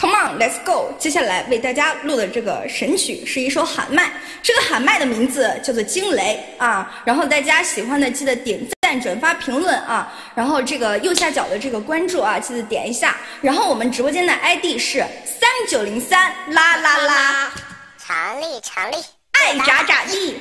Come on, let's go！接下来为大家录的这个神曲是一首喊麦，这个喊麦的名字叫做惊雷啊。然后大家喜欢的记得点赞、转发、评论啊。然后这个右下角的这个关注啊，记得点一下。然后我们直播间的 ID 是三九零三啦啦啦，常力常力，爱咋咋地。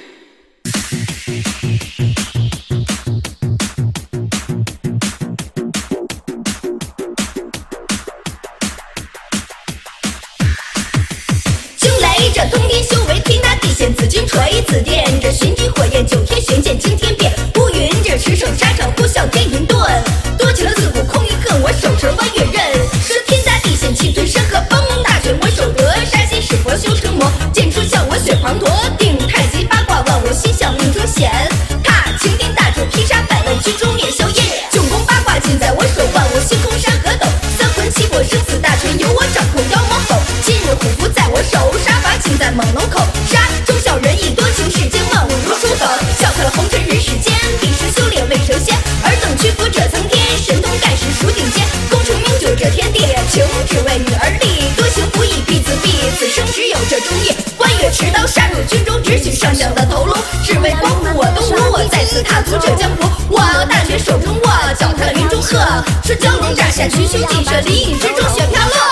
天大地陷，紫金锤，紫电这寻机火焰，九天玄剑惊天变。乌云这驰骋沙场，呼啸天云遁。多情的自古空余恨，我手持弯月刃。说天大地陷，气吞山河，崩大权我手得。杀心使佛修成魔，剑出鞘我血滂沱。定太极八卦，万物心向命中显。踏擎天大柱，劈杀百万军中灭硝烟。九宫八卦尽在我手，万我星空山河抖。三魂七魄生死大权由我掌控，天地，情只为女儿立。多行不义必自毙，此生只有这忠义。弯月持刀杀入军中，只取上将的头颅。只为光复我东吴，我再次踏足这江湖。我大权手中握，脚踏云中鹤。说蛟龙乍现，群雄尽慑，林隐之中雪飘落。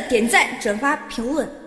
点赞、转发、评论。